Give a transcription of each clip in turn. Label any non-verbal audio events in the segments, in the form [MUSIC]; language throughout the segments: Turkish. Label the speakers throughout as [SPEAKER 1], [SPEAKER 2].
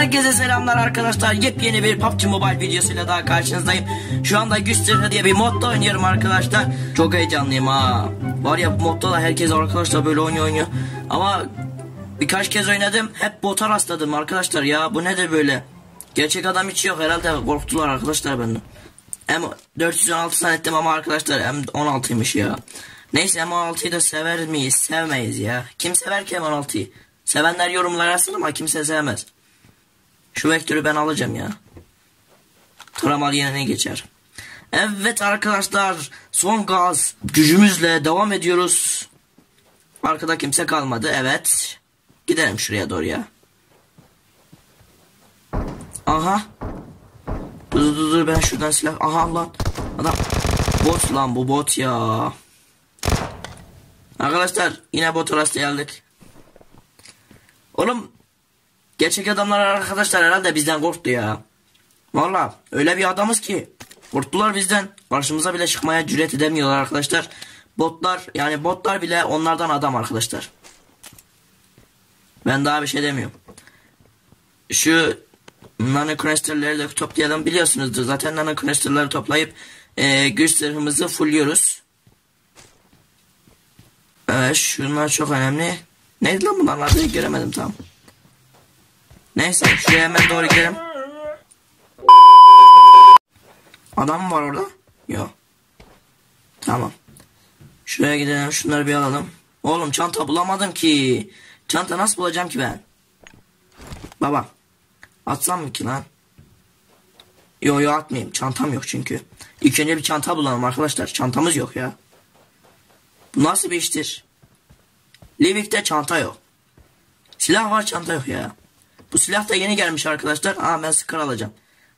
[SPEAKER 1] Herkese selamlar arkadaşlar. Yepyeni bir PUBG Mobile videosuyla daha karşınızdayım. Şu anda güç diye bir modda oynuyorum arkadaşlar. Çok heyecanlıyım ha. Var ya modda da herkes arkadaşlar böyle oynuyor oynuyor. Ama birkaç kez oynadım. Hep bota rastladım arkadaşlar ya. Bu nedir böyle? Gerçek adam hiç yok herhalde korktular arkadaşlar benden. M416 zannettim ama arkadaşlar M16'ymış ya. Neyse M16'yı da sever miyiz? Sevmeyiz ya. Kim sever ki M16'yı? Sevenler yorumlara yazsın ama kimse sevmez. Şu vektörü ben alacağım ya. Taramal yerine geçer. Evet arkadaşlar son gaz gücümüzle devam ediyoruz. Arkada kimse kalmadı evet. Gidelim şuraya doğru ya. Aha. Dur dur dur ben şuradan silah. Aha lan. Adam. Bot lan bu bot ya. Arkadaşlar yine bot rastı geldik. Oğlum gerçek adamlar arkadaşlar herhalde bizden korktu ya. Valla öyle bir adamız ki korktular bizden. Karşımıza bile çıkmaya cüret edemiyorlar arkadaşlar. Botlar yani botlar bile onlardan adam arkadaşlar. Ben daha bir şey demiyorum. Şu nano cluster'ları da toplayalım biliyorsunuzdur. Zaten nano cluster'ları toplayıp e, güç zırhımızı fulluyoruz. Evet şunlar çok önemli. Neydi lan bunlar göremedim tam. Neyse şuraya hemen doğru gidelim. Adam var orada? Yok. Tamam. Şuraya gidelim şunları bir alalım. Oğlum çanta bulamadım ki. Çanta nasıl bulacağım ki ben? Baba. Atsam mı ki lan? Yo yo atmayayım. Çantam yok çünkü. İlk önce bir çanta bulalım arkadaşlar. Çantamız yok ya. Bu nasıl bir iştir? Livik'te çanta yok. Silah var çanta yok ya. Bu silah da yeni gelmiş arkadaşlar. Aa ben Scar alacağım.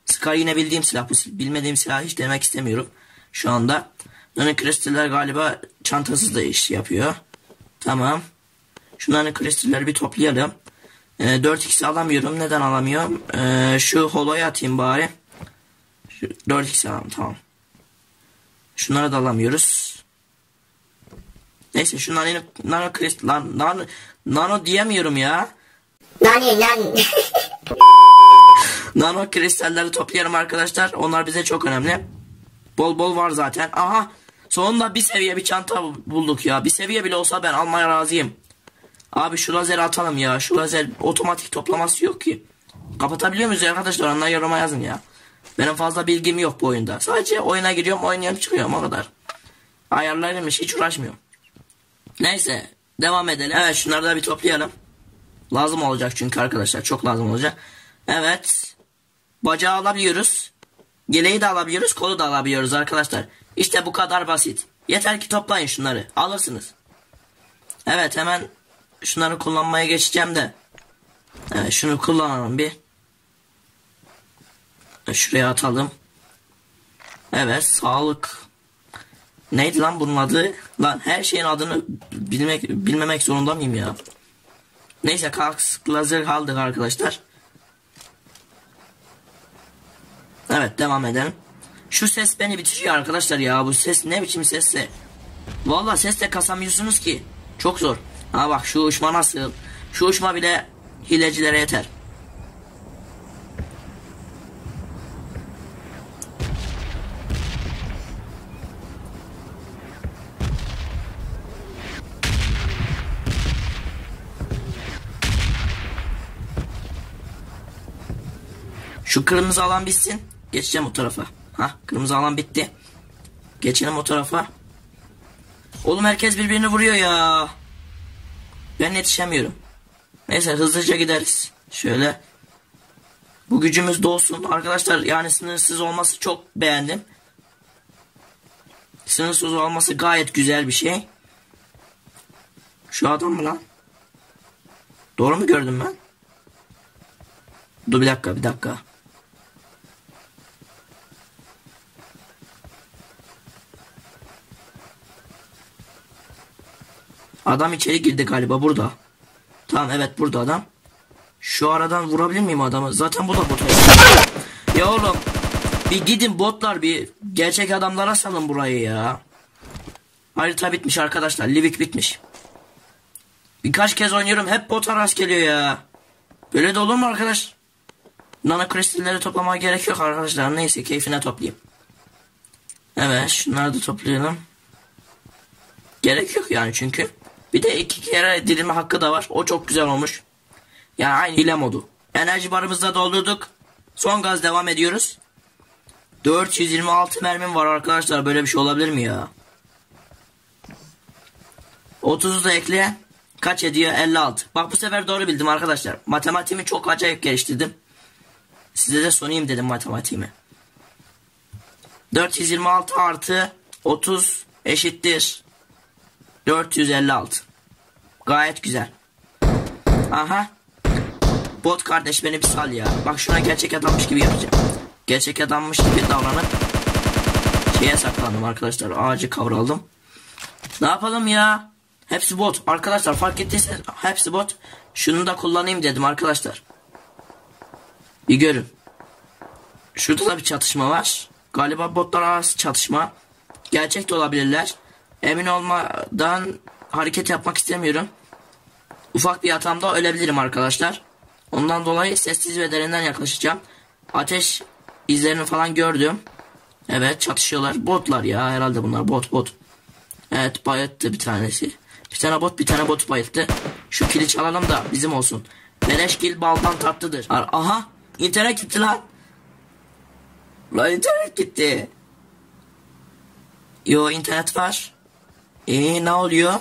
[SPEAKER 1] Scar yine bildiğim silah. Bu bilmediğim silah hiç denemek istemiyorum. Şu anda. Nano kristaller galiba çantasız da iş yapıyor. Tamam. Şu nano kristalleri bir toplayalım. Ee, 4x alamıyorum. Neden alamıyorum? Ee, şu holoya atayım bari. Şu 4x alalım tamam. Şunları da alamıyoruz. Neyse şu nano, nano kristal nano, nano diyemiyorum ya.
[SPEAKER 2] Nani nani. [LAUGHS]
[SPEAKER 1] Nano kristalleri toplayalım arkadaşlar. Onlar bize çok önemli. Bol bol var zaten. Aha sonunda bir seviye bir çanta bulduk ya. Bir seviye bile olsa ben almaya razıyım. Abi şu lazeri atalım ya. Şu lazer otomatik toplaması yok ki. Kapatabiliyor muyuz arkadaşlar? Onlar yoruma yazın ya. Benim fazla bilgim yok bu oyunda. Sadece oyuna giriyorum oynuyorum çıkıyorum o kadar. Ayarlarıymış hiç uğraşmıyorum. Neyse devam edelim. Evet şunları da bir toplayalım. Lazım olacak çünkü arkadaşlar çok lazım olacak. Evet. Bacağı alabiliyoruz. Geleği de alabiliyoruz kolu da alabiliyoruz arkadaşlar. İşte bu kadar basit. Yeter ki toplayın şunları alırsınız. Evet hemen şunları kullanmaya geçeceğim de. Evet şunu kullanalım bir. Şuraya atalım. Evet sağlık. Neydi lan bunun adı? Lan her şeyin adını bilmek bilmemek zorunda mıyım ya? Neyse kask lazer aldık arkadaşlar. Evet devam edelim. Şu ses beni bitiriyor arkadaşlar ya. Bu ses ne biçim sesse? Valla sesle kasamıyorsunuz ki. Çok zor. Ha bak şu uçma nasıl? Şu uçma bile hilecilere yeter. Şu kırmızı alan bitsin. Geçeceğim o tarafa. Ha kırmızı alan bitti. Geçelim o tarafa. Oğlum herkes birbirini vuruyor ya. Ben yetişemiyorum. Neyse hızlıca gideriz. Şöyle. Bu gücümüz dolsun. Arkadaşlar yani sınırsız olması çok beğendim. Sınırsız olması gayet güzel bir şey. Şu adam mı lan? Doğru mu gördüm ben? Dur bir dakika bir dakika. Adam içeri girdi galiba burada. Tamam evet burada adam. Şu aradan vurabilir miyim adamı? Zaten bu da bot. ya oğlum. Bir gidin botlar bir gerçek adamlara salın burayı ya. Harita bitmiş arkadaşlar. Livik bitmiş. Birkaç kez oynuyorum hep bota rast geliyor ya. Böyle de olur mu arkadaş? Nano kristalleri toplamaya gerek yok arkadaşlar. Neyse keyfine toplayayım. Evet şunları da toplayalım. Gerek yok yani çünkü. Bir de iki kere dirilme hakkı da var. O çok güzel olmuş. Yani aynı hile modu. Enerji barımızı da doldurduk. Son gaz devam ediyoruz. 426 mermim var arkadaşlar. Böyle bir şey olabilir mi ya? 30'u da ekle. Kaç ediyor? 56. Bak bu sefer doğru bildim arkadaşlar. Matematiğimi çok acayip geliştirdim. Size de sunayım dedim matematiğimi. 426 artı 30 eşittir 456. Gayet güzel. Aha. Bot kardeş beni bir sal ya. Bak şuna gerçek adammış gibi yapacağım. Gerçek adammış gibi davranıp şeye saklandım arkadaşlar. Ağacı kavraldım. Ne yapalım ya? Hepsi bot. Arkadaşlar fark ettiyseniz hepsi bot. Şunu da kullanayım dedim arkadaşlar. Bir görün. Şurada da bir çatışma var. Galiba botlar arası çatışma. Gerçek de olabilirler. Emin olmadan hareket yapmak istemiyorum. Ufak bir hatamda ölebilirim arkadaşlar. Ondan dolayı sessiz ve derinden yaklaşacağım. Ateş izlerini falan gördüm. Evet çatışıyorlar. Botlar ya herhalde bunlar bot bot. Evet bayılttı bir tanesi. Bir tane bot bir tane bot bayılttı. Şu kili çalalım da bizim olsun. Beleşkil baldan tatlıdır. Aha internet gitti lan. Lan internet gitti. Yo internet var. Eee ne oluyor?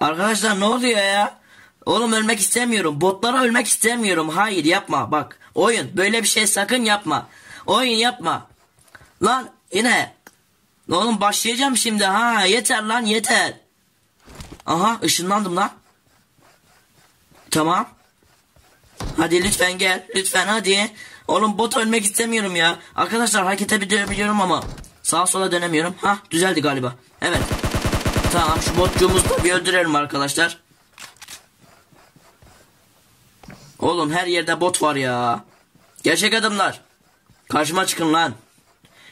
[SPEAKER 1] Arkadaşlar ne oluyor ya? Oğlum ölmek istemiyorum. Botlara ölmek istemiyorum. Hayır yapma bak. Oyun böyle bir şey sakın yapma. Oyun yapma. Lan yine. Oğlum başlayacağım şimdi ha. Yeter lan yeter. Aha ışınlandım lan. Tamam. Hadi lütfen gel. Lütfen hadi. Oğlum bot ölmek istemiyorum ya. Arkadaşlar harekete bir dönebiliyorum ama sağa sola dönemiyorum. Ha düzeldi galiba. Evet. Tamam şu botcuğumuzu da bir öldürelim arkadaşlar. Oğlum her yerde bot var ya. Gerçek adamlar. Karşıma çıkın lan.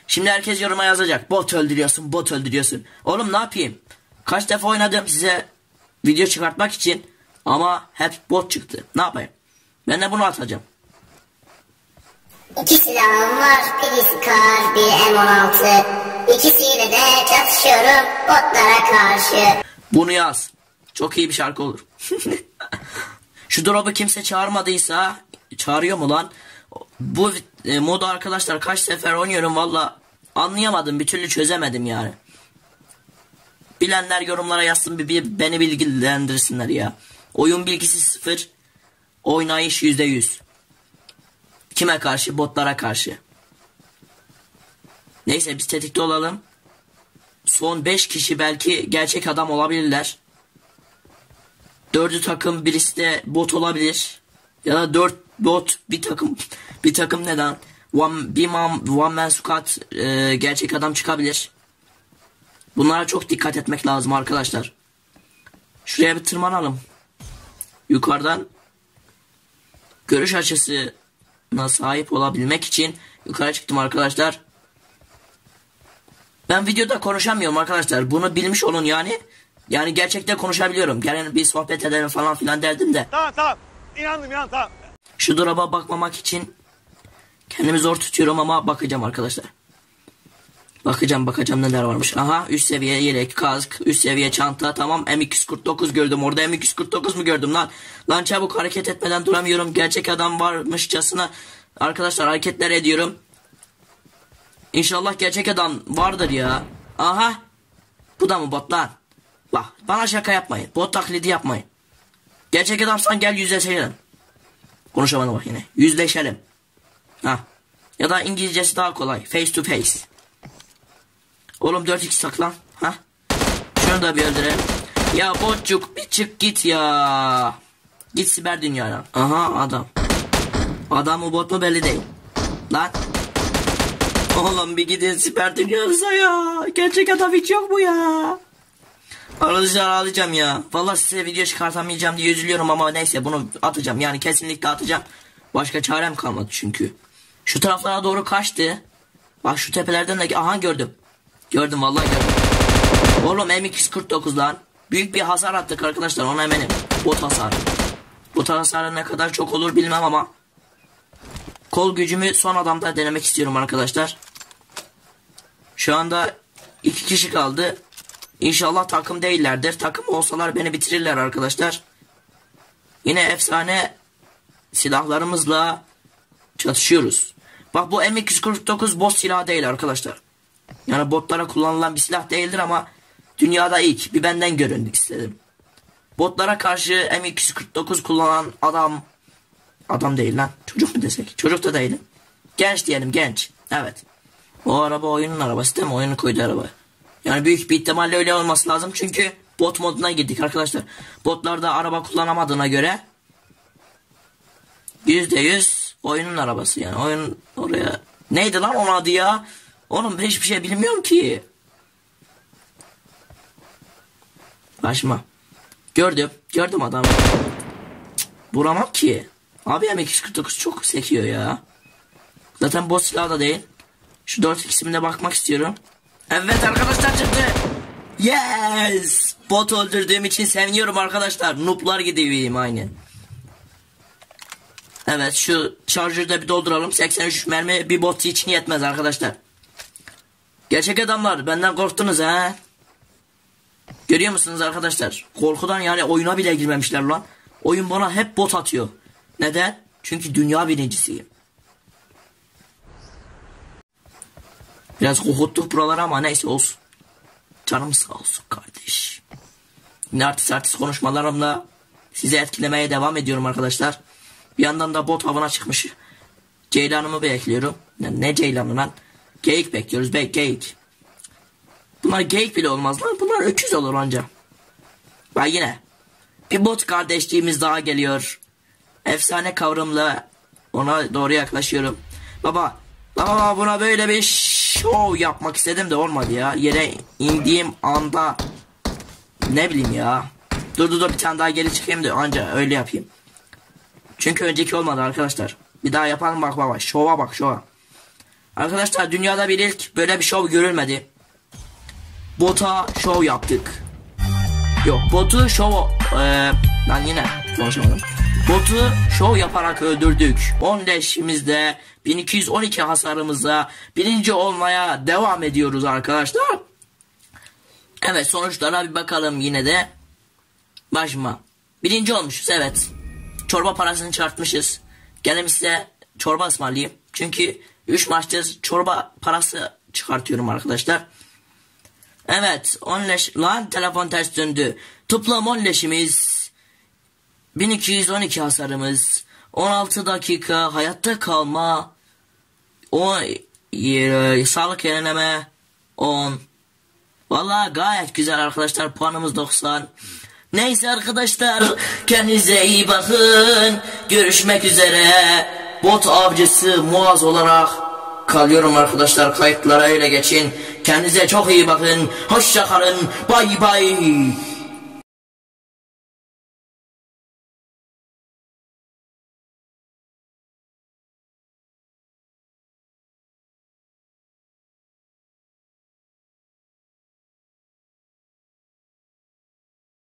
[SPEAKER 1] Şimdi herkes yoruma yazacak. Bot öldürüyorsun, bot öldürüyorsun. Oğlum ne yapayım? Kaç defa oynadım size video çıkartmak için ama hep bot çıktı. Ne yapayım? Ben de bunu atacağım.
[SPEAKER 2] İki silahım var. Birisi kar, bir M16. İkisiyle de çatışıyorum botlara karşı.
[SPEAKER 1] Bunu yaz. Çok iyi bir şarkı olur. [LAUGHS] Şu drop'u kimse çağırmadıysa çağırıyor mu lan? Bu e, modu arkadaşlar kaç sefer oynuyorum valla anlayamadım bir türlü çözemedim yani. Bilenler yorumlara yazsın bir, bir beni bilgilendirsinler ya. Oyun bilgisi sıfır. Oynayış yüzde yüz. Kime karşı? Botlara karşı. Neyse biz tetikte olalım. Son 5 kişi belki gerçek adam olabilirler. Dördü takım birisi de bot olabilir. Ya da dört bot bir takım [LAUGHS] bir takım neden? One, bir man, one man squad e, gerçek adam çıkabilir. Bunlara çok dikkat etmek lazım arkadaşlar. Şuraya bir tırmanalım. Yukarıdan görüş açısına sahip olabilmek için yukarı çıktım arkadaşlar. Ben videoda konuşamıyorum arkadaşlar. Bunu bilmiş olun yani. Yani gerçekten konuşabiliyorum. Gelin bir sohbet edelim falan filan derdim de.
[SPEAKER 3] Tamam tamam. İnandım inan tamam.
[SPEAKER 1] Şu drop'a bakmamak için kendimi zor tutuyorum ama bakacağım arkadaşlar. Bakacağım bakacağım neler varmış. Aha üst seviye yelek, kask, üst seviye çanta tamam M249 gördüm orada M249 mu gördüm lan? Lan çabuk hareket etmeden duramıyorum. Gerçek adam varmışçasına arkadaşlar hareketler ediyorum. İnşallah gerçek adam vardır ya. Aha. Bu da mı bot lan? Bak bana şaka yapmayın. Bot taklidi yapmayın. Gerçek adamsan gel yüzleşelim. Konuşamadım bak yine. Yüzleşelim. Ha. Ya da İngilizcesi daha kolay. Face to face. Oğlum 4x saklan. Ha. Şunu da bir öldürelim. Ya botçuk bir çık git ya. Git siber dünyaya. Aha adam. Adam mı bot mu belli değil. Lan. Oğlum bir gidin siber dünyanıza ya. Gerçek adam hiç yok mu ya? Arkadaşlar ağlayacağım ya. Vallahi size video çıkartamayacağım diye üzülüyorum ama neyse bunu atacağım. Yani kesinlikle atacağım. Başka çarem kalmadı çünkü. Şu taraflara doğru kaçtı. Bak şu tepelerden de aha gördüm. Gördüm vallahi gördüm. Oğlum M249 lan. Büyük bir hasar attık arkadaşlar ona eminim. Bot hasarı. Bot hasarı ne kadar çok olur bilmem ama. Kol gücümü son adamda denemek istiyorum arkadaşlar. Şu anda iki kişi kaldı. İnşallah takım değillerdir. Takım olsalar beni bitirirler arkadaşlar. Yine efsane silahlarımızla çatışıyoruz. Bak bu M249 boss silahı değil arkadaşlar. Yani botlara kullanılan bir silah değildir ama dünyada ilk bir benden göründük istedim. Botlara karşı M249 kullanan adam adam değil lan. Çocuk mu desek? Çocuk da değilim. Genç diyelim genç. Evet. O araba oyunun arabası değil mi? Oyunu koydu araba. Yani büyük bir ihtimalle öyle olması lazım. Çünkü bot moduna girdik arkadaşlar. Botlarda araba kullanamadığına göre yüzde yüz oyunun arabası yani. Oyun oraya neydi lan onun adı ya? Oğlum ben hiçbir şey bilmiyorum ki. Başıma. Gördüm. Gördüm adamı. Vuramam ki. Abi M249 çok sekiyor ya. Zaten boss silahı da değil. Şu 4 ikisine bakmak istiyorum. Evet arkadaşlar çıktı. Yes! Bot öldürdüğüm için seviniyorum arkadaşlar. Nooblar gideyim aynen. Evet şu şarjörü bir dolduralım. 83 mermi bir bot için yetmez arkadaşlar. Gerçek adamlar benden korktunuz ha. Görüyor musunuz arkadaşlar? Korkudan yani oyuna bile girmemişler lan. Oyun bana hep bot atıyor. Neden? Çünkü dünya birincisiyim. Biraz kokuttuk buraları ama neyse olsun. Canım sağ olsun kardeş. Yine artist artist konuşmalarımla sizi etkilemeye devam ediyorum arkadaşlar. Bir yandan da bot avına çıkmış. Ceylanımı bekliyorum. Ne, ne ceylanı lan? Geyik bekliyoruz. Be geyik. Bunlar geyik bile olmaz lan. Bunlar öküz olur anca. Bak yine. Bir bot kardeşliğimiz daha geliyor. Efsane kavramla ona doğru yaklaşıyorum. Baba. Baba buna böyle bir şov yapmak istedim de olmadı ya. Yere indiğim anda ne bileyim ya. Dur dur dur bir tane daha geri çıkayım da anca öyle yapayım. Çünkü önceki olmadı arkadaşlar. Bir daha yapalım bak baba. Şova bak şova. Arkadaşlar dünyada bir ilk böyle bir şov görülmedi. Bota şov yaptık. Yok botu şov... Ee, lan yine konuşamadım. Botu şov yaparak öldürdük. 10 leşimizde 1212 hasarımızla birinci olmaya devam ediyoruz arkadaşlar. Evet sonuçlara bir bakalım yine de. Başıma. Birinci olmuşuz evet. Çorba parasını çarpmışız. Gene size çorba ısmarlayayım. Çünkü 3 maçtır çorba parası çıkartıyorum arkadaşlar. Evet 10 leş... Lan telefon ters döndü. Toplam 10 leşimiz. 1212 hasarımız. 16 dakika hayatta kalma. O e, sağlık yenileme 10. Valla gayet güzel arkadaşlar. Puanımız 90. Neyse arkadaşlar kendinize iyi bakın. Görüşmek üzere. Bot avcısı Muaz olarak kalıyorum arkadaşlar. Kayıtlara öyle geçin. Kendinize çok iyi bakın. Hoşça kalın. Bay bay.